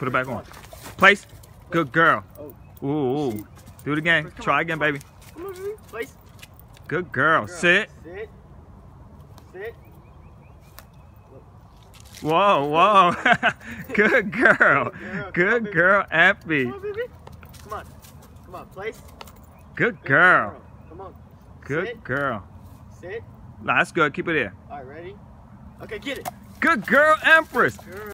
Put it back on. Place. Good girl. Oh. Ooh, ooh. Do it again. Try again, baby. Place. Good girl. Sit. Sit. Sit. Whoa, whoa. Good girl. Good girl, Come on, baby. Come on. Come on, place. Good girl. Come on. Good girl. Sit. Nah, that's good. Keep it there. All right, ready? Okay, get it. Good girl, Empress.